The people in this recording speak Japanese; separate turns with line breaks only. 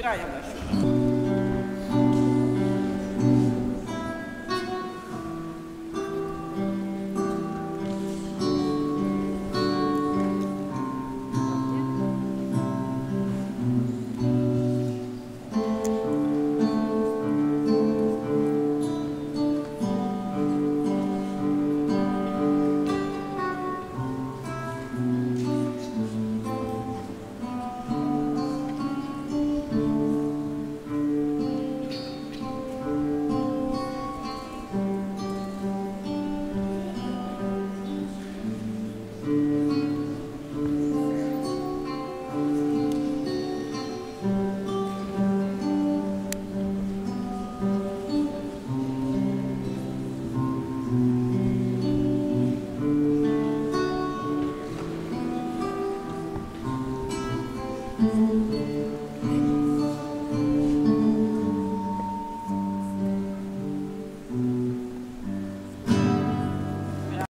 Играем еще.
Mm-hmm.